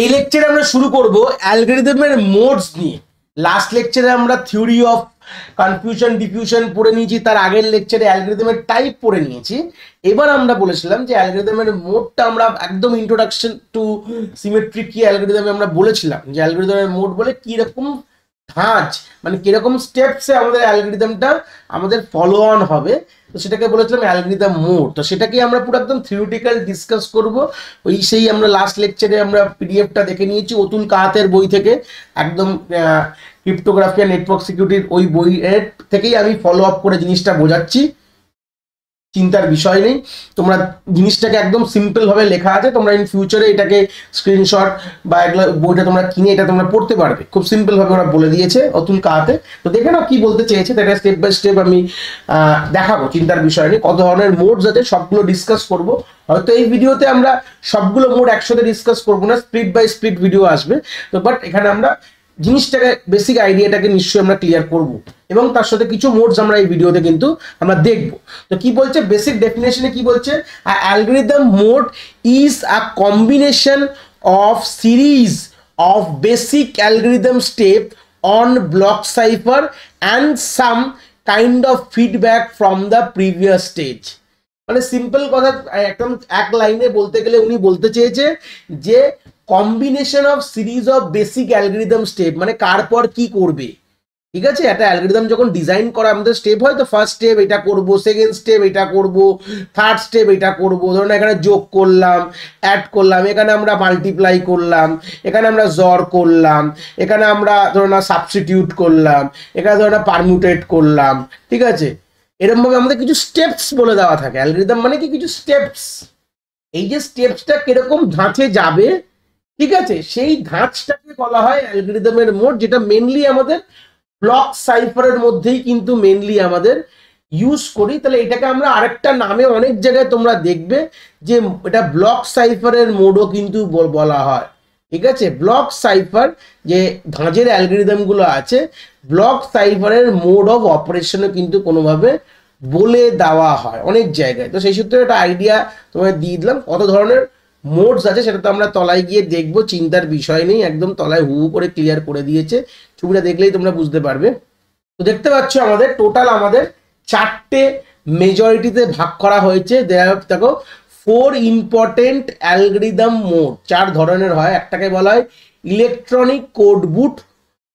এই লেকচারে আমরা শুরু করব অ্যালগরিদমের মোডস নিয়ে। লাস্ট লেকচারে আমরা থিওরি অফ কনফিউশন ডিফিউশন পড়ে নিয়েছি, তার আগের লেকচারে অ্যালগরিদমের টাইপ পড়ে নিয়েছি। এবার আমরা বলেছিলাম যে অ্যালগরিদমের মোডটা আমরা একদম ইন্ট্রোডাকশন টু সিমেট্রিক কি অ্যালগরিদমে আমরা বলেছিলাম। যে অ্যালগরিদমের মোড বলে কীরকম ধাঁচ মানে কীরকম স্টেপসে আমাদের অ্যালগরিদমটা আমাদের ফলো অন হবে। তো সেটাকে বলেছিলাম অ্যালগরিদম মোড। তো সেটাকে আমরা পুরো একদম থিওরিটিক্যাল ডিসকাস করব। ওই সেই আমরা লাস্ট লেকচারে আমরা পিডিএফটা দেখে নিয়েছি। অতুল কাহাতের বই থেকে। একদম ক্রিপ্টোগ্রাফিয়া নেটওয়ার্ক সিকিউরিটির ওই বইয়ের থেকেই আমি ফলো আপ করে জিনিসটা বোঝাচ্ছি। চিন্তার বিষয় নেই। তোমরা জিনিসটাকে একদম সিম্পল ভাবে লেখা আছে, তোমরা ইন ফিউচারে এটাকে স্ক্রিনশট বা এগুলো বইটা তোমরা কিনে এটা তোমরা পড়তে পারবে। খুব সিম্পল ভাবে ওরা বলে দিয়েছে অতুল কাহাতে। তো দেখে নাও কি বলতে চেয়েছে এটা স্টেপ বাই স্টেপ আমি দেখাবো চিন্তার বিষয় নেই কত ধরনের মোড আছে, সবগুলো ডিসকাস করব। হয়তো এই ভিডিওতে আমরা সবগুলো মোড একসাথে ডিসকাস করব না স্প্লিট বাই স্প্লিট ভিডিও আসবে। তো বাট এখানে আমরা জিনিসটাকে বেসিক আইডিয়াটাকে নিশ্চয়ই আমরা ক্লিয়ার করব। এবং তার সাথে কিছু মোডস আমরা এই ভিডিওতে কিন্তু আমরা দেখব। তো কি বলছে? বেসিক ডেফিনেশনে কি বলছে? Algorithm mode is a combination of series of basic algorithm step on block cipher and some kind of feedback from the previous stage মানে সিম্পল কথা, একদম এক লাইনে বলতে গেলে উনি বলতে চেয়েছে যে combination of series of basic algorithm step মানে কার পর কি করবে? ঠিক আছে? একটা অ্যালগরিদম যখন ডিজাইন করা আমাদের স্টেপ হয়, তো ফার্স্ট স্টেপ এটা করব সেকেন্ড স্টেপ এটা করব থার্ড স্টেপ এটা করব, ধরুন এখানে যোগ করলাম অ্যাড করলাম, এখানে আমরা মাল্টিপ্লাই করলাম, এখানে আমরা জর করলাম, এখানে আমরা ধরুন সাবস্টিটিউট করলাম, এখানে ধরুন পারমুটেট করলাম, ঠিক আছে? এরকম ভাবে আমাদের কিছু স্টেপস বলে দেওয়া থাকে। অ্যালগরিদম মানে কি? কিছু স্টেপস এই যে স্টেপসটা কীরকম ধাঁচে যাবে ঠিক আছে? সেই ধাঁচটাকে বলা হয় অ্যালগরিদমের মোড, যেটা মেনলি আমাদের ব্লক সাইফারের মধ্যেই কিন্তু মেনলি আমাদের ইউজ করি। তাহলে এটাকে আমরা আরেকটা নামে অনেক জায়গায় তোমরা দেখবে যে এটা ব্লক সাইফারের মোডও কিন্তু বল- হয়। ঠিক আছে? ব্লক সাইফার যে ধাঁজের অ্যালগরিদমগুলো আছে ব্লক সাইফারের মোড অফ অপারেশনও কিন্তু কোনোভাবে বলে দেওয়া হয় অনেক জায়গায়। তো সেই সূত্রে একটা আইডিয়া তোমায় দিয়ে দিলাম। কত ধরনের মোডস আছে, সেটা তো আমরা তলায় গিয়ে দেখব, চিন্তার বিষয় নেই, একদম তলায় হু করে ক্লিয়ার করে দিয়েছে। ছবিটা দেখলেই তোমরা বুঝতে পারবে। তো দেখতে পাচ্ছ আমাদের টোটাল আমাদের চারটে মেজরিটিতে ভাগ করা হয়েছে। দেখো ফোর ইম্পর্টেন্ট অ্যালগ্রিদম মোড চার ধরনের হয়। একটাকে বলা হয় electronic code boot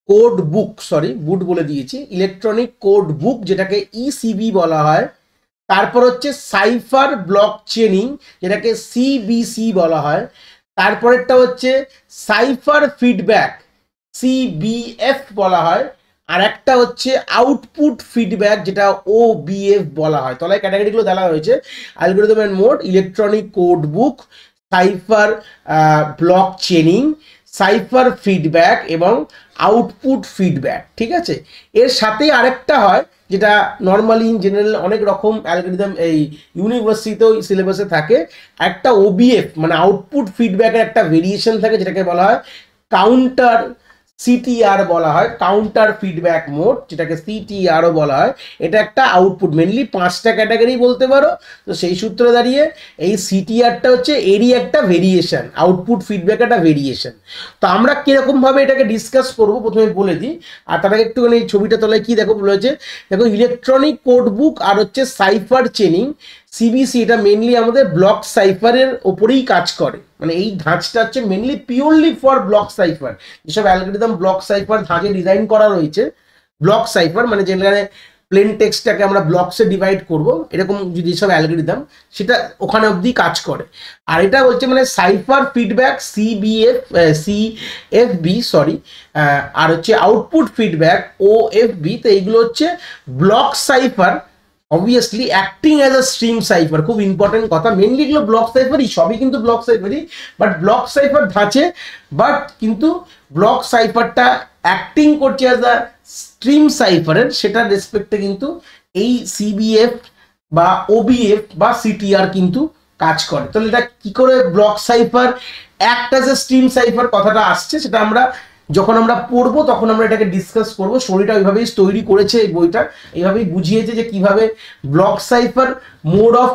code book sorry boot বলে দিয়েছি। ইলেকট্রনিক কোড বুক যেটাকে ইসিবি বলা হয়। তারপর হচ্ছে সাইফার ব্লক চেনিং যেটাকে সিবিসি বলা হয়। তারপরেরটা হচ্ছে সাইফার ফিডব্যাক সিবিএফ বলা হয়। আর একটা হচ্ছে আউটপুট ফিডব্যাক, যেটা ও বিএফ বলা হয়। তলায় ক্যাটাগরিগুলো দেওয়া হয়েছে। Algorithm and mode, electronic code book, cipher block chaining cipher feedback এবং আউটপুট ফিডব্যাক, ঠিক আছে? এর সাথেই আরেকটা হয় যেটা নর্মালি ইন জেনারেল অনেক রকম অ্যালগোরিদম এই ইউনিভার্সিটিতেও সিলেবাসে থাকে। একটা ওবিএফ মানে আউটপুট ফিডব্যাকের একটা ভেরিয়েশন থাকে, যেটাকে বলা হয় কাউন্টার সিটিআর বলা হয় কাউন্টার ফিডব্যাক মোড যেটাকে সিটিআরও বলা হয়, এটা একটা আউটপুট মেনলি পাঁচটা ক্যাটাগরি বলতে পারো। তো সেই সূত্রে দাঁড়িয়ে এই সিটিআরটা হচ্ছে এরই একটা ভেরিয়েশন আউটপুট ফিডব্যাক একটা ভেরিয়েশন তো আমরা কীরকমভাবে এটাকে ডিসকাস করব, প্রথমে বলে দিই। আর তার আগে একটুখানি এই ছবিটা তোলায় কি দেখো বলেছে? দেখো ইলেকট্রনিক কোড বুক আর হচ্ছে সাইফার চেনিং সিবিসি এটা মেনলি আমাদের ব্লক সাইফারের ওপরেই কাজ করে। মানে এই ধাঁচটা হচ্ছে mainly purely for block cipher যেসব অ্যালগোরিদম ব্লক সাইফার ধাঁচে ডিজাইন করা রয়েছে ব্লক সাইফার মানে যেখানে প্লেন টেক্সটটাকে আমরা ব্লকসে ডিভাইড করব, এরকম যদি সব অ্যালগোরিদম সেটা ওখানে অবধি কাজ করে। আর এটা বলছে মানে cipher feedback CBF C F B sorry আর হচ্ছে output feedback O F B তো এইগুলো হচ্ছে block cipher obviously acting as a stream cipher খুব ইম্পর্টেন্ট কথা। মেনলি এগুলো ব্লক সাইফারই সবই কিন্তু ব্লক সাইফারই বাট ব্লক সাইফার ধাঁচে বাট কিন্তু ব্লক সাইফারটা অ্যাক্টিং করছে অ্যাজ আ স্ট্রিম সাইফারের সেটার রেসপেক্টে কিন্তু এই সিবিএফ বা ওবিএফ বা সিটিআর কিন্তু কাজ করে। তাহলে এটা কি করে block cipher act as a stream cipher কথাটা আসছে, সেটা আমরা যখন আমরা পড়ব, তখন আমরা এটাকে ডিসকাস করব। স্টোরিটা ওইভাবেই তৈরি করেছে এই বইটা। এইভাবেই বুঝিয়েছে যে কীভাবে block cipher mode of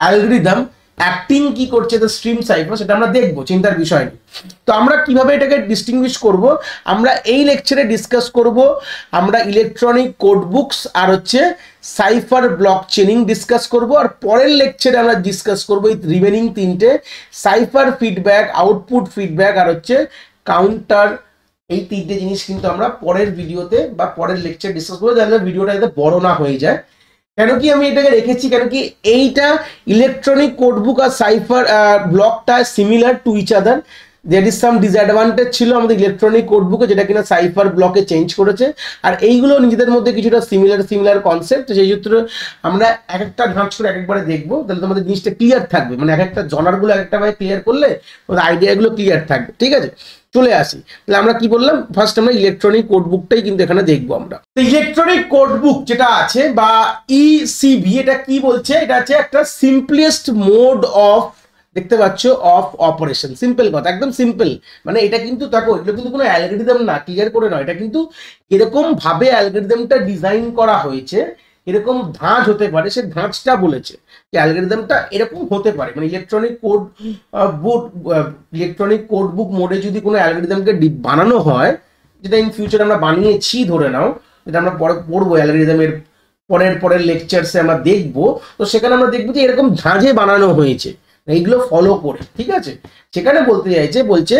algorithm acting কি করছে দ্য স্ট্রিম সাইফার সেটা আমরা দেখব, চিন্তার বিষয় নেই। তো আমরা কীভাবে এটাকে ডিস্টিংগুইশ করব? আমরা এই লেকচারে ডিসকাস করব, আমরা ইলেকট্রনিক কোড বুকস আর হচ্ছে সাইফার ব্লক চেনিং ডিসকাস করব, আর পরের লেকচারে আমরা ডিসকাস করব এই রিমেনিং তিনটে সাইফার ফিডব্যাক আউটপুট ফিডব্যাক আর হচ্ছে কাউন্টার এই তিনটে জিনিস কিন্তু আমরা পরের ভিডিওতে বা পরের লেকচার ডিসকাস করব, যাতে ভিডিওটা যাতে বড় না হয়ে যায়। কেন কি আমি এটাকে রেখেছি? কেন কি এইটা ইলেকট্রনিক কোডবুক আর সাইফার ব্লকটা similar to each other there is some disadvantage ছিল আমাদের ইলেকট্রনিক কোডবুকে যেটা কিনা সাইফার ব্লকে চেঞ্জ করেছে। আর এইগুলো নিজেদের মধ্যে কিছুটা সিমিলার সিমিলার কনসেপ্ট সেই সূত্রে আমরা এক একটা ঢাঁচ করে এক একবারে দেখব। তাহলে তোমাদের জিনিসটা ক্লিয়ার থাকবে। মানে এক একটা জনারগুলো এক একটা ভাবে ক্লিয়ার করলে ওদের আইডিয়াগুলো ক্লিয়ার থাকবে। ঠিক আছে? চলে আসি। তাহলে আমরা কি বললাম? ফার্স্ট আমরা ইলেকট্রনিক কোডবুকটাই কিন্তু এখানে দেখব আমরা। ইলেকট্রনিক কোডবুক যেটা আছে বা ইসিবি এটা কি বলছে? এটা হচ্ছে একটা সিম্পলেস্ট মোড অফ দেখতে পাচ্ছ অফ অপারেশন সিম্পল কথা, একদম সিম্পল মানে এটা কিন্তু, দেখো, এটা কিন্তু কোনো অ্যালগোরিদম না ক্লিয়ার করে নয়। এটা কিন্তু এরকম ভাবে অ্যালগোরিদমটা ডিজাইন করা হয়েছে এরকম ধাঁচ হতে পারে, সে ধাঁচটা বলেছে যে অ্যালগোরিদমটা এরকম হতে পারে। মানে electronic code book electronic code book মোডে যদি কোনো অ্যালগোরিদমকে বানানো হয়, যেটা ইন ফিউচার আমরা বানিয়েছি, ধরে নাও, যেটা আমরা পরে পড়ব অ্যালগোরিদমের পরের পরের লেকচারসে আমরা দেখব, তো সেখানে আমরা দেখব যে এরকম ঝাঁঝে বানানো হয়েছে। এইগুলো ফলো করে, ঠিক আছে? সেখানে বলতে চাইছে, বলছে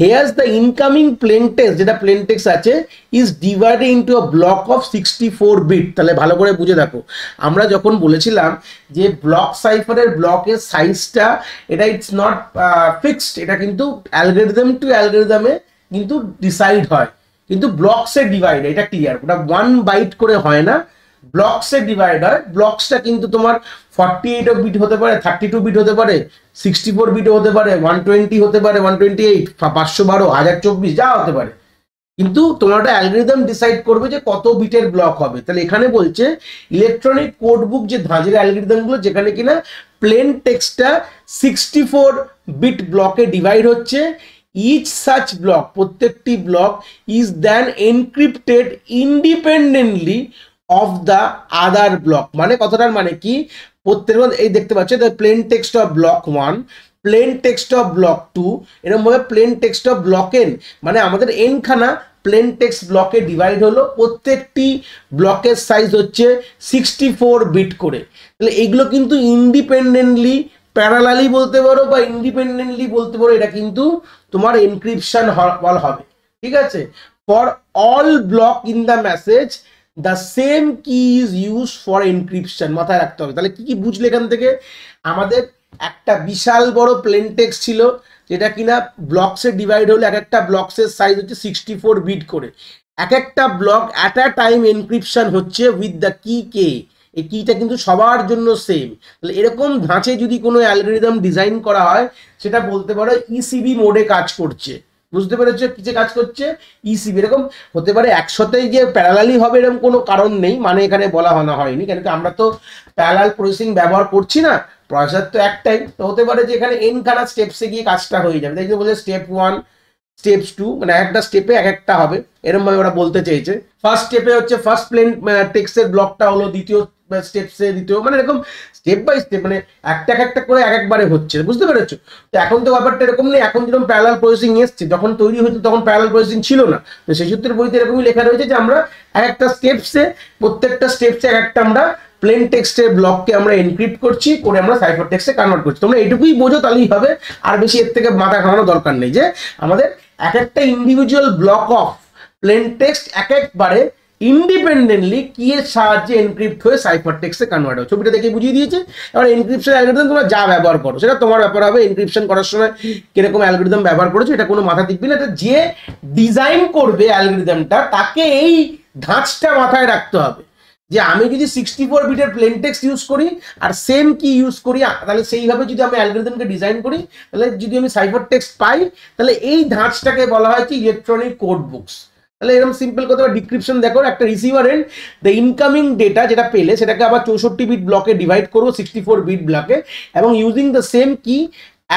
here's the incoming plain text যেটা প্লেন টেক্সট আছে is divided into a block of sixty four bit তাহলে ভালো করে বুঝে দেখো। আমরা যখন বলেছিলাম যে ব্লক সাইফারের ব্লকের সাইজটা এটা ইটস নট ফিক্সড এটা কিন্তু অ্যালগোরিদম টু অ্যালগোরিদমে কিন্তু ডিসাইড হয়। কিন্তু ব্লকসে ডিভাইড এটা ক্লিয়ার ওটা ওয়ান বাইট করে হয় না। ব্লকসে ডিভাইড হয় ব্লকসটা কিন্তু তোমার ফর্টি এইট বিট হতে পারে থার্টি টু বিট হতে পারে সিক্সটি ফোর বিটও হতে পারে ওয়ান টোয়েন্টি হতে পারে ওয়ান টোয়েন্টি এইট পাঁচশো বারো, হাজার চব্বিশ, যা হতে পারে। কিন্তু তোমার একটা অ্যালগোরিদম ডিসাইড করবে যে কত বিটের ব্লক হবে। তাহলে এখানে বলছে ইলেকট্রনিক কোড বুক যে ধাঁজের অ্যালগোরিদমগুলো যেখানে কিনা প্লেন টেক্সটটা সিক্সটি ফোর বিট ব্লকে ডিভাইড হচ্ছে ইচ সাচ ব্লক প্রত্যেকটি block is then encrypted independently of the other block মানে কথাটার মানে কি? প্রত্যেক এই দেখতে পাচ্ছ plain text of block one plain text of block two এরকমভাবে plain text of block N মানে আমাদের এনখানা প্লেন টেক্সট ব্লকে ডিভাইড হলো, প্রত্যেকটি ব্লকের সাইজ হচ্ছে সিক্সটি ফোর বিট করে। তাহলে এগুলো কিন্তু ইন্ডিপেন্ডেন্টলি প্যারালালি বলতে পারো বা ইন্ডিপেন্ডেন্টলি বলতে পারো, এটা কিন্তু তোমার এনক্রিপশন হবে। ঠিক আছে? For all block in the message the same key is use for encryption মাথায় রাখতে হবে। তাহলে কি কি বুঝলে এখান থেকে? আমাদের একটা বিশাল বড় প্লেন টেক্সট ছিল, যেটা কিনা ব্লকসে ডিভাইড হলে এক একটা ব্লকসের সাইজ হচ্ছে সিক্সটি ফোর বিট করে। এক একটা block at a time encryption হচ্ছে উইথ দ্য কি কে এই কিটা কিন্তু সবার জন্য সেম তাহলে এরকম ধাঁচে যদি কোনো অ্যালগোরিদম ডিজাইন করা হয়, সেটা বলতে পারো ইসিবি মোডে কাজ করছে। বুঝতে পেরেছ কিসে কাজ করছে? ইসিবি এরকম হতে পারে একসাথেই যে প্যারালালি হবে, এরকম কোনো কারণ নেই। মানে এখানে বলা হনা হয়নি। কেন কি আমরা তো প্যারালাল প্রসেসিং ব্যবহার করছি না প্রসেসর তো একটাই। তো হতে পারে যে এখানে এন খানা স্টেপসে গিয়ে কাজটা হয়ে যাবে। তাই বলে স্টেপ ওয়ান স্টেপস টু মানে একটা স্টেপে এক একটা হবে। এরকম ভাবে ওরা বলতে চেয়েছে ফার্স্ট স্টেপে হচ্ছে ফার্স্ট প্লেন টেক্সের ব্লকটা হলো, দ্বিতীয় স্টেপসে দ্বিতীয় মানে এরকম স্টেপ বাই স্টেপ মানে একটা এক একটা করে এক একবারে হচ্ছে, বুঝতে পেরেছ? তো এখন তো ব্যাপারটা এরকম নেই, এখন যেরকম প্যারালাল প্রসেসিং এসছে, যখন তৈরি হয়েছে তখন প্যারালাল প্রসেসিং ছিল না। তো সেই সূত্রের বইতে এরকমই লেখা রয়েছে যে আমরা এক একটা স্টেপসে প্রত্যেকটা স্টেপসে এক একটা আমরা প্লেন টেক্সটের ব্লককে আমরা এনক্রিপ্ট করছি, করে আমরা সাইফার টেক্সটে কনভার্ট করছি। তোমরা এটুকুই বোঝো তাহলেই হবে, আর বেশি এর থেকে মাথা ঘামানো দরকার নেই যে আমাদের এক একটা individual block of plain text এক একবারে ইন্ডিপেন্ডেন্টলি কি এর সাহায্যে এনক্রিপ্ট হয়ে সাইফার টেক্সটে কনভার্ট হয় ছবিটা দেখে বুঝিয়ে দিয়েছে। এবার এনক্রিপশন অ্যালগোরিদম তোমরা যা ব্যবহার করো, সেটা তোমার ব্যাপার হবে। এনক্রিপশন করার সময় কীরকম অ্যালগোরিদম ব্যবহার করেছ, এটা কোনো মাথা দিকবি না। এটা যে ডিজাইন করবে অ্যালগোরিদমটা তাকে এই ধাঁচটা মাথায় রাখতে হবে। যে আমি যদি সিক্সটি ফোর বিটের প্লেন টেক্সট ইউজ করি, আর সেম কি ইউজ করি তাহলে সেইভাবে যদি আমি অ্যালগোরিদমকে ডিজাইন করি, তাহলে যদি আমি সাইফার টেক্সট পাই, তাহলে এই ধাঁচটাকে বলা হয় কি ইলেকট্রনিক কোড বুকস তাহলে এরকম সিম্পল কথা ডিসক্রিপশন দেখো, একটা receiver end the incoming data যেটা পেলে, সেটাকে আবার চৌষট্টি বিট ব্লকে ডিভাইড করব সিক্সটি ফোর বিট ব্লকে এবং using the same key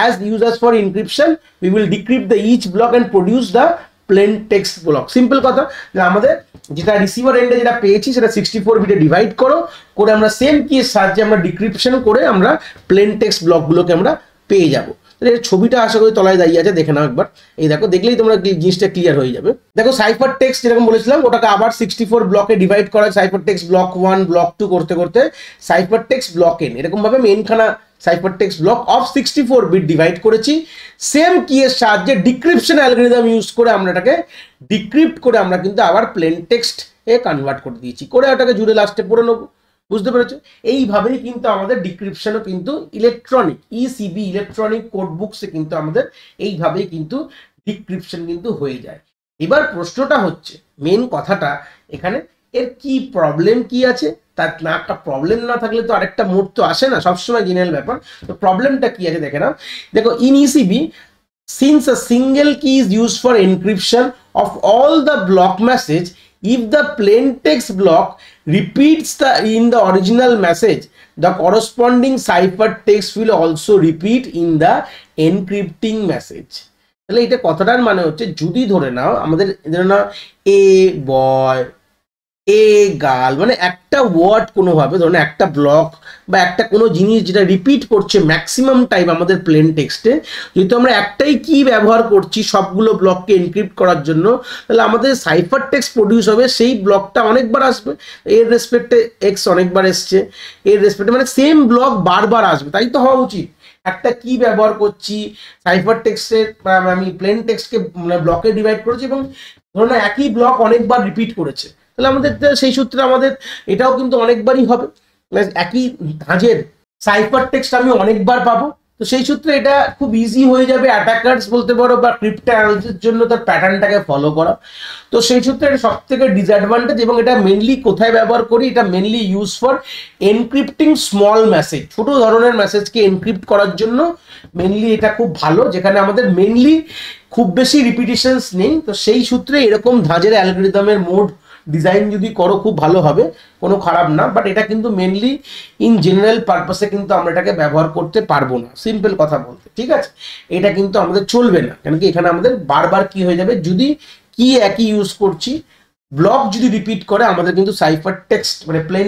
as users for encryption we will decrypt the each block and produce the plain text block simple কথা, যে আমাদের যেটা রিসিভার এন্ডে যেটা পেয়েছি, সেটা সিক্সটি ফোর বিটে ডিভাইড করো, করে আমরা সেম কি সাহায্যে আমরা ডিক্রিপশন করে আমরা প্লেন টেক্সট ব্লকগুলোকে আমরা পেয়ে যাব। তাহলে এর ছবিটা আশা করি তলায় দাঁড়িয়ে আছে, দেখে নাও একবার। এই দেখো, দেখলেই তোমরা জিনিসটা ক্লিয়ার হয়ে যাবে। দেখো সাইফার টেক্সট যেরকম বলেছিলাম, ওটাকে আবার সিক্সটি ফোর ব্লকে ডিভাইড করা cipher text block one block two করতে করতে সাইফার টেক্সট ব্লক এন এরকম ভাবে মেনখানা cipher text block of sixty four bit divide করেছি। সেম কি এর সাহায্যে ডিক্রিপশন অ্যালগোরিদম ইউজ করে আমরা এটাকে ডিক্রিপ্ট করে আমরা কিন্তু আবার প্লেন টেক্সট এ কনভার্ট করে দিয়েছি। করে ওটাকে জুড়ে লাস্টে পড়ে নেব। বুঝতে পেরেছ? এইভাবেই কিন্তু আমাদের ডিক্রিপশনও কিন্তু ইলেকট্রনিক ইসিবি ইলেকট্রনিক কোড বুকসে কিন্তু আমাদের এইভাবেই কিন্তু ডিক্রিপশন কিন্তু হয়ে যায়। এবার প্রশ্নটা হচ্ছে মেন কথাটা এখানে, এর কি প্রবলেম কি আছে? তার না, একটা প্রবলেম না থাকলে তো আরেকটা মোড তো আসে না, সবসময় জেনারেল ব্যাপার। তো প্রবলেমটা কি আছে দেখে নাও। দেখো in ECB since a single key is used for encryption of all the block message if the plain text block repeats the in the original message the corresponding cipher text will also repeat in the encrypting message তাহলে এটা কথাটার মানে হচ্ছে যদি ধরে নাও আমাদের ধরে নাও এ বয় এ গাল মানে একটা ওয়ার্ড কোনোভাবে, ধরুন একটা ব্লক বা একটা কোনো জিনিস যেটা রিপিট করছে ম্যাক্সিমাম টাইম আমাদের প্লেন টেক্সটে যেহেতু আমরা একটাই কি ব্যবহার করছি সবগুলো ব্লককে এনক্রিপ্ট করার জন্য, তাহলে আমাদের সাইফার টেক্সট প্রডিউস হবে, সেই ব্লকটা অনেকবার আসবে, এর রেসপেক্টে এক্স অনেকবার এসছে, এর রেসপেক্টে মানে সেম ব্লক বারবার আসবে, তাই তো হওয়া উচিত। একটা কি ব্যবহার করছি সাইফার টেক্সটের আমি প্লেন টেক্সটকে ব্লকে ডিভাইড করেছি এবং ধরুন একই ব্লক অনেকবার রিপিট করেছে। তাহলে আমাদের সেই সূত্রে আমাদের এটাও কিন্তু অনেকবারই হবে। একই ধাঁজের সাইফার টেক্সট আমি অনেকবার পাবো। তো সেই সূত্রে এটা খুব ইজি হয়ে যাবে অ্যাটাকার্স বলতে পারো বা ক্রিপ্টো জন্য তার প্যাটার্নটাকে ফলো করা। তো সেই সূত্রে এটা সব থেকে ডিসঅ্যাডভান্টেজ এবং এটা মেনলি কোথায় ব্যবহার করি, এটা mainly use for encrypting small message ছোট ধরনের মেসেজকে এনক্রিপ্ট করার জন্য মেনলি এটা খুব ভালো, যেখানে আমাদের মেনলি খুব বেশি রিপিটেশনস নেই। তো সেই সূত্রে এরকম ধাঁজের অ্যালগোরিদমের মোড ডিজাইন যদি করো খুব ভালো হবে, কোনো খারাপ না বাট এটা কিন্তু মেনলি ইন জেনারেল পারপাসে কিন্তু আমরা এটাকে ব্যবহার করতে পারব না। সিম্পল কথা বলতে, ঠিক আছে? এটা কিন্তু আমাদের চলবে না কেন কি এখানে আমাদের বারবার কি হয়ে যাবে, যদি কি একই ইউজ করছি ব্লক যদি রিপিট করে, আমাদের কিন্তু সাইফার টেক্সট মানে প্লেন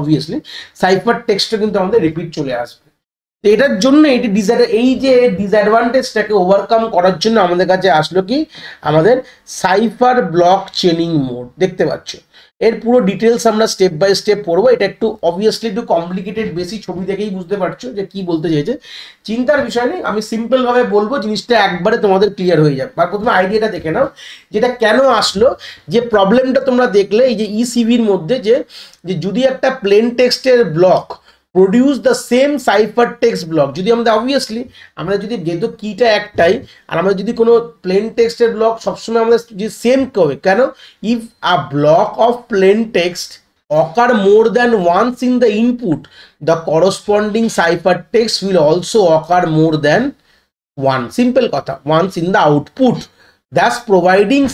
অবভিয়াসলি সাইফার টেক্সটও কিন্তু আমাদের রিপিট চলে আসবে। এটার জন্য এটি ডিসঅ্যাড এই যে ডিসঅ্যাডভান্টেজটাকে ওভারকাম করার জন্য আমাদের কাছে আসলো কি? আমাদের সাইফার ব্লক চেনিং মোড দেখতে পাচ্ছ? এর পুরো ডিটেলস আমরা স্টেপ বাই স্টেপ পড়ব। এটা একটু অবভিয়াসলি একটু কমপ্লিকেটেড বেশি ছবি দেখেই বুঝতে পারছ যে কি বলতে চাইছে চিন্তার বিষয় নেই, আমি সিম্পলভাবে বলব, জিনিসটা একবারে তোমাদের ক্লিয়ার হয়ে যাবে। বা প্রথমে আইডিয়াটা দেখে নাও, যেটা কেন আসলো? যে প্রবলেমটা তোমরা দেখলে, এই যে ইসিভির মধ্যে যে যে যদি একটা প্লেন টেক্সটের block produce the same cipher text block যদি আমাদের অবভিয়াসলি আমরা যদি যেহেতু কিটা একটাই, আর আমরা যদি কোনো প্লেন টেক্সটের ব্লক সবসময় আমাদের যদি সেম হবে, কেন? If a block of plain text occur more than once in the input, the corresponding cipher text will also occur more than one simple কথা, once in the output. Thus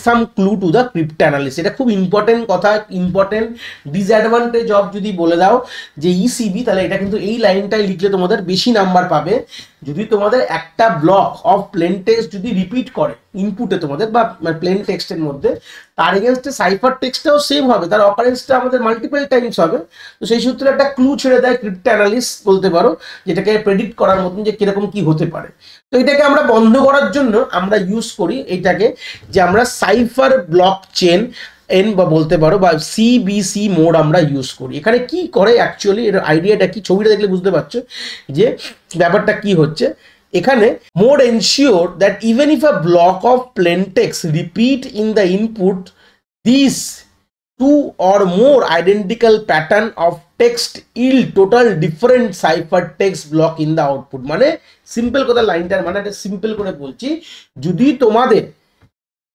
some clue to the crypt cryptanalysis এটা খুব important কথা important disadvantage of যদি বলে দাও যে ECB তাহলে এটা কিন্তু এই লাইনটাই লিখলে তোমাদের বেশি নাম্বার পাবে। যদি তোমাদের একটা ব্লক অফ প্লেন টেক্সট যদি রিপিট করে ইনপুটে তোমাদের বা প্লেন টেক্সটের মধ্যে। তার এগেনস্টে সাইফার টেক্সটটাও সেম হবে। তার অকারেন্সটা আমাদের মাল্টিপল টাইমস হবে। তো সেই সূত্রে একটা ক্লু ছেড়ে দেয় ক্রিপ্টো অ্যানালিস বলতে পারো, যেটাকে প্রেডিক্ট করার মতন যে কীরকম কি হতে পারে। তো এটাকে আমরা বন্ধ করার জন্য আমরা ইউজ করি এটাকে যে আমরা সাইফার ব্লক চেন এন বা বলতে পারো বা সিবিসি মোড আমরা ইউজ করি। এখানে কি করে অ্যাকচুয়ালি এর আইডিয়াটা কি? ছবিটা দেখলে বুঝতে পারছ যে ব্যাপারটা কি হচ্ছে? এখানে more ensure that even if a block of plain text repeat in the input this two or more identical pattern of text will total different cipher text block in the output মানে simple কথা লাইনটার মানে একটা simple করে বলছি, যদি তোমাদের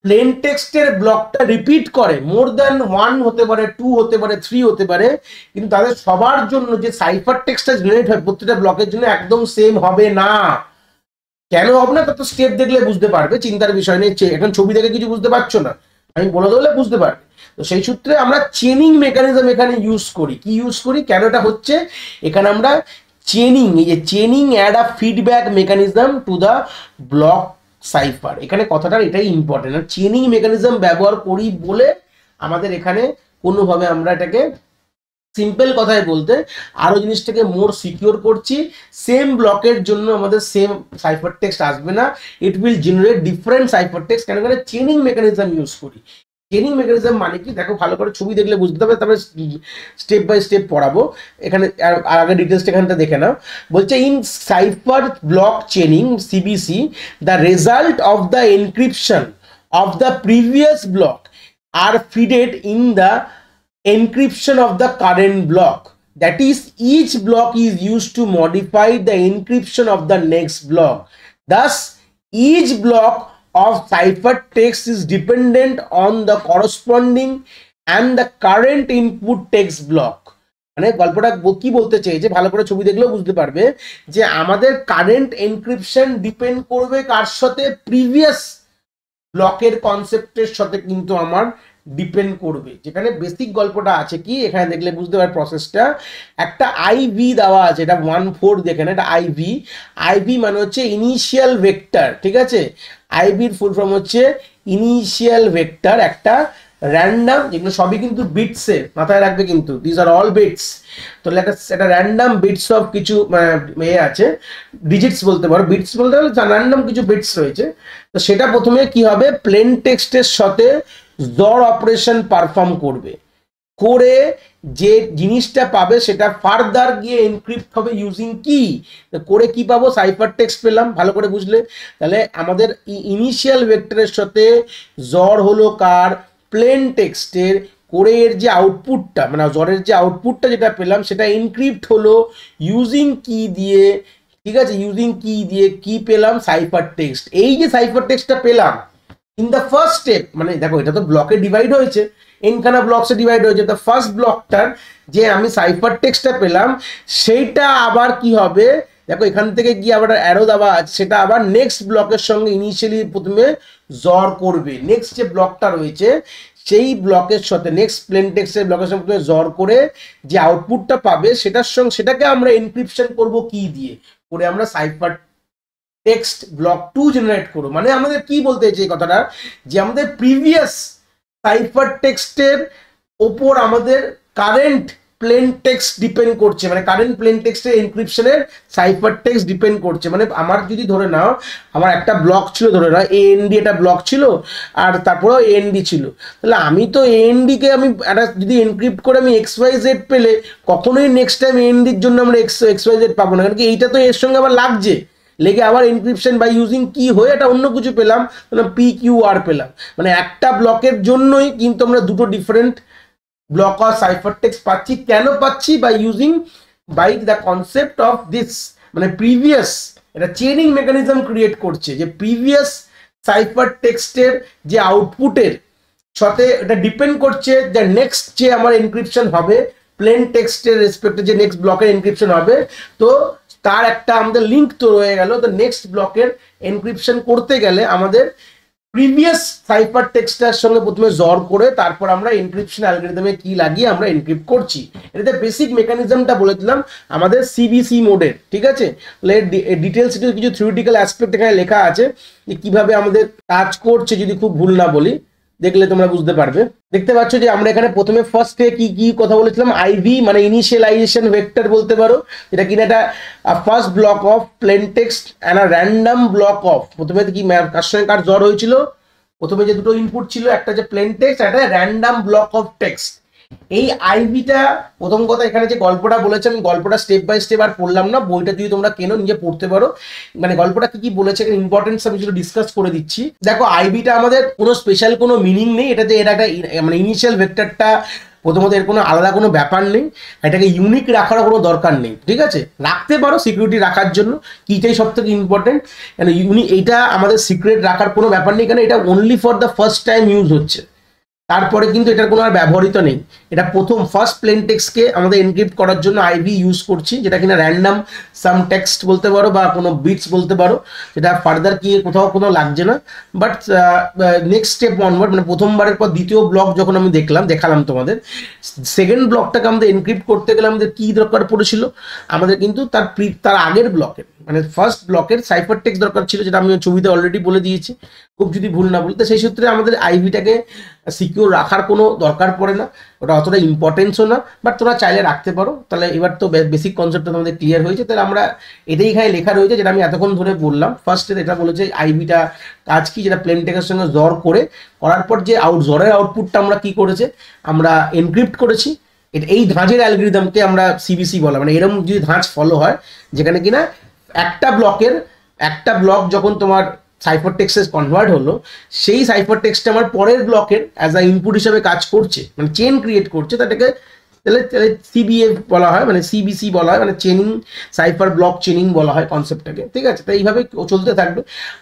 plane টেক্সটের ব্লকটা রিপিট করে মোর দ্যান ওয়ান হতে পারে টু হতে পারে থ্রি হতে পারে, কিন্তু তাদের সবার জন্য যে সাইফার টেক্সটা জেনারেট হয়, প্রত্যেকটা ব্লকের জন্য একদম সেম হবে না। কেন হবে না? তত স্টেপ দেখলে বুঝতে পারবে, চিন্তার বিষয় নেই এখন ছবি দেখে কিছু বুঝতে পারছ না। আমি বলে দিলে বুঝতে পারবে। তো সেই সূত্রে আমরা চেনিং মেকানিজম এখানে ইউজ করি। কি ইউজ করি? কেন এটা হচ্ছে? এখানে আমরা চেনিং, এই যে chaining add a feedback mechanism to the block cipher এখানে কথাটা এটাই ইম্পর্টেন্ট আর চেনিং মেকানিজম ব্যবহার করি বলে আমাদের এখানে কোনোভাবে আমরা এটাকে সিম্পল কথায় বলতে, আরও জিনিসটাকে মোর সিকিউর করছি সেম ব্লকের জন্য আমাদের সেম সাইফার টেক্সট আসবে না it will generate different cipher text কেন কেন চেনিং মেকানিজম ইউজ করি। চেনিং মেকানিজম মানে কি? দেখো, ভালো করে ছবি দেখলে বুঝতে হবে, তারপরে স্টেপ বাই স্টেপ পড়াবো। এখানে আর আগে ডিটেলসটা এখানটা দেখে নাও। বলছে in cipher block chaining CBC the result of the encryption of the previous block are feeded in the encryption of the current block. That is, each block is used to modify the encryption of the next block. Thus, each block of ciphertext is dependent on the corresponding and the current input text block. মানে গল্পটা কি বলতে চেয়েছে ভালো করে ছবি দেখলেও বুঝতে পারবে যে আমাদের কারেন্ট এনক্রিপশন ডিপেন্ড করবে কার সাথে প্রিভিয়াস ব্লকের কনসেপ্টের সাথে কিন্তু আমার ডিপেন্ড করবে। যেখানে বেসিক গল্পটা আছে কি, এখানে দেখলে বুঝতে পার প্রসেসটা একটা আইভি দেওয়া আছে, এটা ওয়ান ফোর দেখেন এটা আইভি আইভি মানে হচ্ছে ইনিশিয়াল ভেক্টর ঠিক আছে? আইভির ফুল ফর্ম হচ্ছে ইনিশিয়াল ভেক্টর একটা র্যান্ডাম যেগুলো সবই কিন্তু বিটসে মাথায় রাখবে কিন্তু। দিস আর অল বিটস তাহলে একটা একটা র্যান্ডাম বিটস অফ কিছু এ আছে ডিজিটস বলতে পারো। বিটস বলতে গেলে র্যান্ডাম কিছু বিটস রয়েছে। তো সেটা প্রথমে কি হবে? প্লেন টেক্সটের সাথে জর অপারেশন পারফর্ম করবে। করে যে জিনিসটা পাবে সেটা ফার্দার গিয়ে এনক্রিপ্ট হবে ইউজিং কি? করে কি পাবো? সাইফার টেক্সট পেলাম, ভালো করে বুঝলে। তাহলে আমাদের ইনিশিয়াল ভেক্টরের সাথে জ্বর হলো কার? প্লেন টেক্সটের করে এর যে আউটপুটটা মানে জ্বরের যে আউটপুটটা যেটা পেলাম, সেটা এনক্রিপ্ট হলো ইউজিং কি দিয়ে। ঠিক আছে? ইউজিং কি দিয়ে কি পেলাম? সাইফার টেক্সট এই যে সাইফার টেক্সটটা পেলাম ইন দ্য ফার্স্ট স্টেপ মানে দেখো, এটা তো ব্লকে ডিভাইড হয়েছে। এনখানা ব্লকসে ডিভাইড হয়েছে। দ্য ফার্স্ট ব্লকটার যে আমি সাইফার টেক্সটটা পেলাম, সেইটা আবার কি হবে? দেখো, এখান থেকে গিয়ে আবার অ্যারো দেওয়া আছে। সেটা আবার নেক্সট ব্লকের সঙ্গে ইনিশিয়ালি প্রথমে জ্বর করবে। নেক্সট যে ব্লকটা রয়েছে, সেই ব্লকের সাথে নেক্সট প্লেন টেক্সটের ব্লকের সঙ্গে জ্বর করে যে আউটপুটটা পাবে, সেটার সঙ্গে, সেটাকে আমরা এনক্রিপশন করব কি দিয়ে? করে আমরা cipher text block two generate করো। মানে আমাদের কি বলতে এই কথাটা? যে আমাদের প্রিভিয়াস সাইফার টেক্সটের ওপর আমাদের কারেন্ট প্লেন টেক্সট ডিপেন্ড করছে। মানে কারেন্ট প্লেন টেক্সটের এনক্রিপশনের সাইফার টেক্সট ডিপেন্ড করছে। মানে আমার যদি ধরে নাও, আমার একটা ব্লক ছিল, ধরে নাও এএনডি একটা ব্লক ছিল, আর তারপরেও এএনডি ছিল। তাহলে আমি তো এএনডিকে আমি একটা যদি এনক্রিপ্ট করে আমি এক্স ওয়াই জেড পেলে, কখনোই নেক্সট টাইম এএনডির জন্য আমরা এক্স এক্স ওয়াই জেড পাবো না। কারণ কি এইটা তো এর সঙ্গে আবার লাগছে। লেগে আবার এনক্রিপশন বাই ইউজিং কি হয়ে এটা অন্য কিছু পেলাম পি কিউ আর পেলাম। মানে একটা ব্লকের জন্যই কিন্তু আমরা দুটো different block of cipher text পাচ্ছি। কেন পাচ্ছি? By using by the concept of this মানে প্রিভিয়াস এটা চেনিং মেকানিজম ক্রিয়েট করছে যে প্রিভিয়াস সাইফার টেক্সটের যে আউটপুটের সাথে এটা ডিপেন্ড করছে যে নেক্সট যে আমার এনক্রিপশন হবে প্লেন টেক্সটের রেসপেক্টে যে নেক্সট ব্লকের এনক্রিপশন হবে, তো তার একটা আমাদের লিঙ্ক তো রয়ে গেল। তো নেক্সট ব্লকের এনক্রিপশন করতে গেলে আমাদের প্রিভিয়াস সাইফার টেক্সটার সঙ্গে প্রথমে জ্বর করে তারপর আমরা এনক্রিপশন অ্যালগরিদমে কি লাগিয়ে আমরা এনক্রিপ্ট করছি। এটাতে বেসিক মেকানিজমটা বলে দিলাম আমাদের সিবিসি মোডের ঠিক আছে? ডিটেলস কিছু থিওরিটিক্যাল অ্যাসপেক্ট এখানে লেখা আছে যে কীভাবে আমাদের কাজ করছে যদি খুব ভুল না বলি। দেখলে তোমরা বুঝতে পারবে। দেখতে পাচ্ছ যে আমরা এখানে প্রথমে ফার্স্টে কি কি কথা বলেছিলাম? আইভি মানে ইনিশিয়ালাইজেশন ভেক্টর বলতে পারো এটা কিনা একটা first block of plain text a random block of প্রথমে কি কার সঙ্গে কার জ্বর হয়েছিল? প্রথমে যে দুটো ইনপুট ছিল, একটা যে প্লেন টেক্সট একটা র্যান্ডাম ব্লক অফ টেক্সট এই আইভিটা প্রথম কথা, এখানে যে গল্পটা বলেছে, আমি গল্পটা স্টেপ বাই স্টেপ আর পড়লাম না, বইটা যদি তোমরা কেনো, নিজে পড়তে পারো। মানে গল্পটা কি কি বলেছে ইম্পর্টেন্স আমি কিছু ডিসকাস করে দিচ্ছি। দেখো, আইভিটা আমাদের কোনো স্পেশাল কোনো মিনিং নেই, এটাতে এর একটা মানে ইনিশিয়াল ভেক্টরটা প্রথমত এর কোনো আলাদা কোনো ব্যাপার নেই এটাকে ইউনিক রাখারও কোনো দরকার নেই, ঠিক আছে? রাখতে পারো সিকিউরিটি রাখার জন্য, কিটাই সব থেকে ইম্পর্টেন্ট কেন ইউনি এইটা আমাদের সিক্রেট রাখার কোনো ব্যাপার নেই, কেন এটা only for the first time use হচ্ছে। তারপরে কিন্তু এটার কোনো আর ব্যবহৃত নেই। এটা প্রথম ফার্স্ট প্লেন টেক্সটকে আমাদের এনক্রিপ্ট করার জন্য আইভি ইউজ করছি, যেটা কিনা র্যান্ডাম সাম টেক্সট বলতে পারো বা কোনো বিটস বলতে পারো যেটা ফার্দার কি কোথাও কোথাও লাগছে না। বাট নেক্সট স্টেপ অনওয়ার্ড মানে প্রথমবারের পর দ্বিতীয় ব্লক যখন আমি দেখলাম, দেখালাম তোমাদের সেকেন্ড ব্লকটাকে আমাদের এনক্রিপ্ট করতে গেলে আমাদের কী দরকার পড়েছিল? আমাদের কিন্তু তার তার আগের ব্লকের মানে ফার্স্ট ব্লকের সাইফার টেক্স দরকার ছিল, যেটা আমি ছবিতে অলরেডি বলে দিয়েছি। খুব যদি ভুল না বলতে, সেই সূত্রে আমাদের আইভিটাকে সিকিউর রাখার কোনো দরকার পড়ে না। ওটা অতটা ইম্পর্টেন্সও না বাট তোমরা চাইলে রাখতে পারো। তাহলে এবার তো বেসিক কনসেপ্টটা তোমাদের ক্লিয়ার হয়েছে। তাহলে আমরা এটাই এখানে লেখা রয়েছে, যেটা আমি এতক্ষণ ধরে বললাম। ফার্স্টে এটা বলেছে আইভিটা কাজ কি? যেটা প্লেন টেকের সঙ্গে জ্বর করে, করার পর যে আউট জ্বরের আউটপুটটা আমরা কি করেছে? আমরা এনক্রিপ্ট করেছি। এই ধাঁচের অ্যালগোরিদমকে আমরা সিবিসি বলা মানে এরকম যদি ধাঁচ ফলো হয়, যেখানে কিনা একটা ব্লকের একটা ব্লক যখন তোমার সাইফার টেক্সে কনভার্ট হলো, সেই সাইফার টেক্সটা আমার পরের ব্লকের অ্যাজ আ ইনপুট হিসাবে কাজ করছে মানে চেন ক্রিয়েট করছে তাটাকে তাহলে তাহলে সিবিএ বলা হয় মানে সিবিসি বলা হয় মানে চেনিং সাইফার ব্লক চেনিং বলা হয় কনসেপ্টটাকে ঠিক আছে? তো এইভাবে চলতে থাকবে।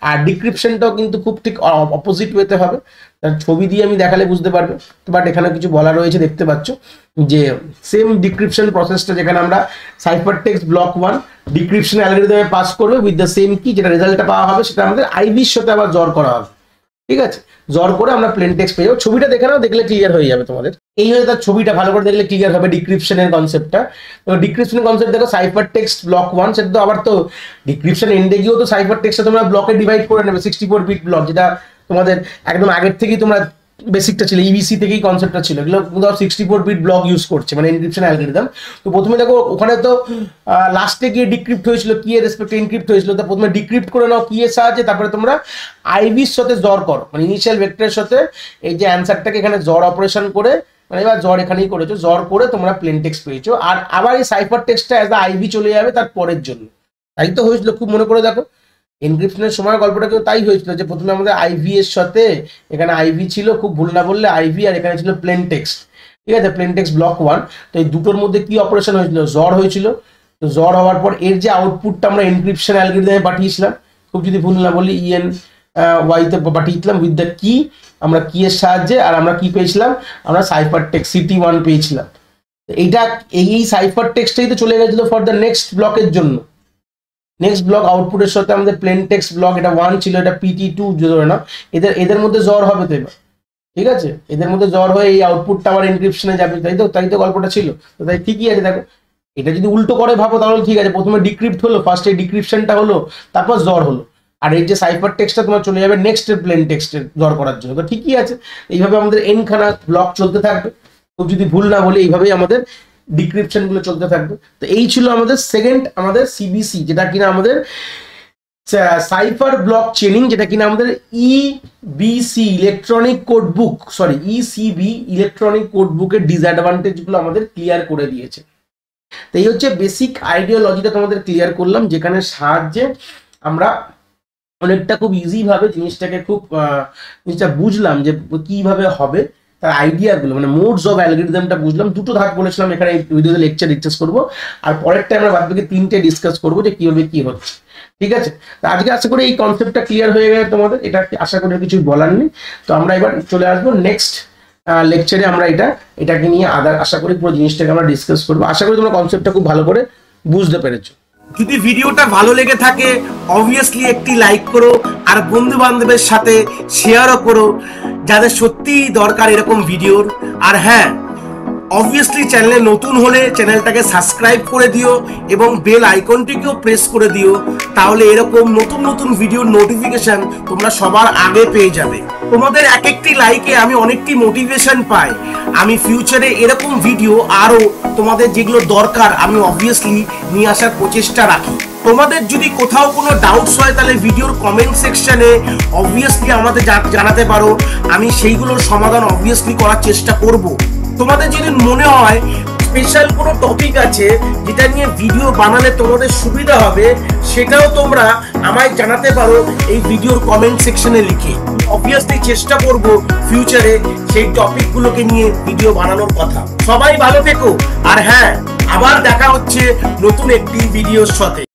আর ডিক্রিপশনটাও কিন্তু খুব ঠিক অপোজিট ওয়েতে হবে। তার ছবি দিয়ে আমি দেখালে বুঝতে পারবে। বাট এখানে কিছু বলা রয়েছে, দেখতে পাচ্ছ, যে সেম ডিক্রিপশন প্রসেসটা যেখানে আমরা cipher text block one decryption অ্যালগোরিদমে pass করবে উইথ দ্য সেম কি যেটা রেজাল্টটা পাওয়া হবে, সেটা আমাদের আইভির সাথে আবার জ্বর করা হবে। ঠিক আছে? জ্বর করে আমরা প্লেন টেক্স পেয়ে যাব। ছবিটা দেখে নাও, দেখলে ক্লিয়ার হয়ে যাবে তোমাদের। এই হয়ে তার ছবিটা ভালো করে দেখলে ক্লিয়ার হবে ডিক্রিপশনের কনসেপ্টটা তো ডিক্রিপশনের কনসেপ্ট দেখো সাইফার টেক্সট ব্লক ওয়ান সেটা তো আবার তো ডিক্রিপশন এন্ডে গিয়েও তো সাইফার টেক্সটটা তোমরা ব্লকে ডিভাইড করে নেবে সিক্সটি ফোর বিট ব্লক যেটা তোমাদের একদম আগের থেকেই তোমরা বেসিকটা ছিল ইবিসি থেকেই কনসেপ্টটা ছিল। এগুলো ধর sixty four bit block use করছে মানে এনক্রিপশন অ্যালগোরিদম তো প্রথমে দেখো, ওখানে তো লাস্টে গিয়ে ডিক্রিপ্ট হয়েছিল, কি এর রেসপেক্টে এনক্রিপ্ট হয়েছিল, তো প্রথমে ডিক্রিপ্ট করে নাও, কি এর সাহায্যে, তারপরে তোমরা আইভির সাথে জ্বর করো। মানে ইনিশিয়াল ভেক্টরের সাথে এই যে অ্যান্সারটাকে এখানে জ্বর অপারেশন করে মানে এবার জ্বর এখানেই করেছ, জ্বর করে তোমরা প্লেন টেক্সট পেয়েছ। আর আবার এই সাইফার টেক্সটটা অ্যাজ আইভি চলে যাবে তার পরের জন্য। তাই তো হয়েছিল, খুব মনে করে দেখো। এনক্রিপশনের সময় গল্পটা কেউ তাই হয়েছিল যে প্রথমে আমাদের আইভি এর সাথে, এখানে আইভি ছিল, খুব ভুল না বললে আইভি আর এখানে ছিল প্লেন টেক্সট ঠিক আছে? প্লেন টেক্সট ব্লক ওয়ান তো এই দুটোর মধ্যে কি অপারেশন হয়েছিল? জ্বর হয়েছিল। তো জ্বর হওয়ার পর এর যে আউটপুটটা আমরা এনক্রিপশন অ্যালগোরিদমে পাঠিয়েছিলাম, খুব যদি ভুল না বলি ইএন ওয়াইতে পাঠিয়েছিলাম উইথ দ্য কি আমরা কি এর সাহায্যে আর আমরা কি পেয়েছিলাম? আমরা সাইফার টেক্স সিটি ওয়ান পেয়েছিলাম। এইটা, এই এই সাইফার টেক্সটাই তো চলে গেছিল ফর দ্য নেক্সট ব্লকের জন্য। নেক্সট ব্লক আউটপুটের সাথে আমাদের প্লেন টেক্সট ব্লক এটা ওয়ান ছিল, এটা পিটি টু ধরে না এদের এদের মধ্যে জ্বর হবে তো এবার, ঠিক আছে? এদের মধ্যে জ্বর হয়ে এই আউটপুটটা আবার এনক্রিপশনে যাবে, তাই তো? তাই তো গল্পটা ছিল। তো তাই ঠিকই আছে, দেখো। এটা যদি উল্টো করে ভাবো, তাহলে ঠিক আছে। প্রথমে ডিক্রিপ্ট হলো ফার্স্টে ডিক্রিপশনটা হলো, তারপর জ্বর হলো। আর এই যে সাইফার টেক্সটটা তোমার চলে যাবে নেক্সট প্লেন টেক্সটের জ্বর করার জন্য। তো ঠিকই আছে। এইভাবে আমাদের এনখানা ব্লক চলতে থাকবে। খুব যদি ভুল না বলে, এইভাবেই আমাদের ডিক্রিপশনগুলো চলতে থাকবে। তো এই ছিল আমাদের সেকেন্ড আমাদের সিবিসি যেটা কিনা আমাদের সাইফার ব্লক চেনিং যেটা কিনা আমাদের E BC electronic code book sorry ECB electronic code বুকের ডিসঅ্যাডভান্টেজগুলো আমাদের ক্লিয়ার করে দিয়েছে। তো এই হচ্ছে বেসিক আইডিওলজিটা তোমাদের ক্লিয়ার করলাম, যেখানে সাহায্যে আমরা অনেকটা খুব ইজি ভাবে জিনিসটাকে খুব জিনিসটা বুঝলাম যে কীভাবে হবে। তার আইডিয়াগুলো মানে মোডস অফ অ্যালগোরিদমটা বুঝলাম, দুটো ধাপ বলেছিলাম, এখানে ভিডিওতে লেকচার ডিসকাস করব। আর পরেরটা আমরা বাদ বাকি তিনটে ডিসকাস করব যে কীভাবে কি হচ্ছে। ঠিক আছে? তো আজকে আশা করি এই কনসেপ্টটা ক্লিয়ার হয়ে গেছে তোমাদের, এটা আশা করি কিছু বলার নেই। তো আমরা এবার চলে আসব নেক্সট লেকচারে আমরা এটা, এটাকে নিয়ে আদার আশা করি পুরো জিনিসটাকে আমরা ডিসকাস করব। আশা করি তোমরা কনসেপ্টটা খুব ভালো করে বুঝতে পেরেছ। যদি ভিডিওটা ভালো লেগে থাকে অবভিয়াসলি একটি লাইক করো, আর বন্ধু বান্ধবের সাথে শেয়ারও করো, যাদের সত্যিই দরকার এরকম ভিডিওর আর হ্যাঁ অবভিয়াসলি চ্যানেলে নতুন হলে চ্যানেলটাকে সাবস্ক্রাইব করে দিও এবং বেল আইকনটিকেও প্রেস করে দিও, তাহলে এরকম নতুন নতুন ভিডিওর নোটিফিকেশন তোমরা সবার আগে পেয়ে যাবে। তোমাদের এক একটি লাইকে আমি অনেকটি মোটিভেশন পাই। আমি ফিউচারে এরকম ভিডিও আরও তোমাদের যেগুলো দরকার, আমি অবভিয়াসলি নিয়ে আসার প্রচেষ্টা রাখি। তোমাদের যদি কোথাও কোনো ডাউটস হয়, তাহলে ভিডিওর কমেন্ট সেকশানে অবভিয়াসলি আমাদের জানাতে পারো। আমি সেইগুলোর সমাধান অবভিয়াসলি করার চেষ্টা করব। তোমাদের যদি মনে হয় স্পেশাল কোনো টপিক আছে যেটা নিয়ে ভিডিও বানালে তোমাদের সুবিধা হবে, সেটাও তোমরা আমায় জানাতে পারো এই ভিডিওর কমেন্ট সেকশনে লিখে। অবভিয়াসলি চেষ্টা করব ফিউচারে সেই টপিকগুলোকে নিয়ে ভিডিও বানানোর কথা। সবাই ভালো থেকো। আর হ্যাঁ আবার দেখা হচ্ছে নতুন একটি ভিডিওর সাথে।